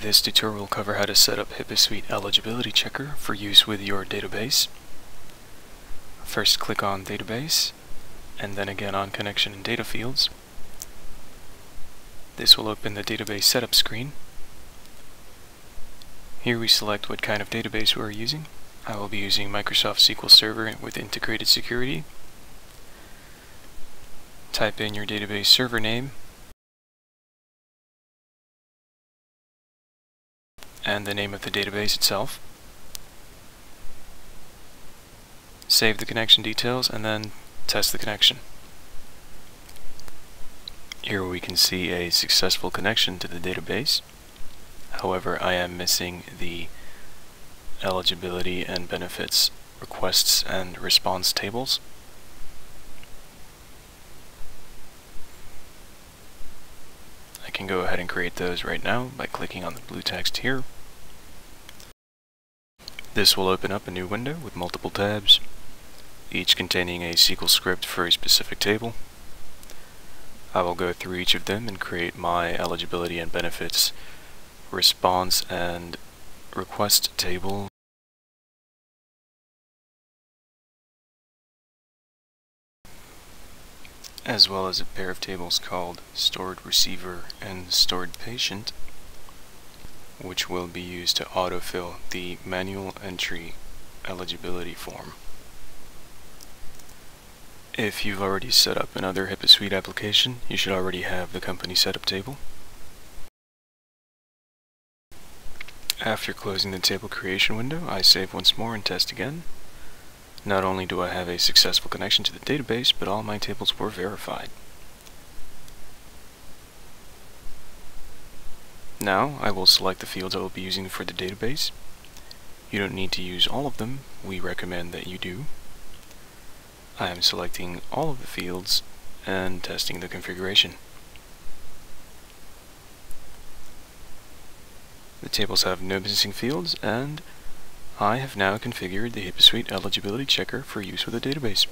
This tutorial will cover how to set up HIPAA Eligibility Checker for use with your database. First click on Database, and then again on Connection and Data Fields. This will open the database setup screen. Here we select what kind of database we are using. I will be using Microsoft SQL Server with integrated security. Type in your database server name and the name of the database itself. Save the connection details and then test the connection. Here we can see a successful connection to the database. However, I am missing the eligibility and benefits requests and response tables. I can go ahead and create those right now by clicking on the blue text here. This will open up a new window with multiple tabs, each containing a SQL script for a specific table. I will go through each of them and create my eligibility and benefits response and request table as well as a pair of tables called stored receiver and stored patient which will be used to autofill the manual entry eligibility form. If you've already set up another HIPAA Suite application, you should already have the company setup table. After closing the table creation window, I save once more and test again. Not only do I have a successful connection to the database, but all my tables were verified. Now, I will select the fields I will be using for the database. You don't need to use all of them, we recommend that you do. I am selecting all of the fields and testing the configuration. The tables have no missing fields and I have now configured the HIPAA Suite eligibility checker for use with a database.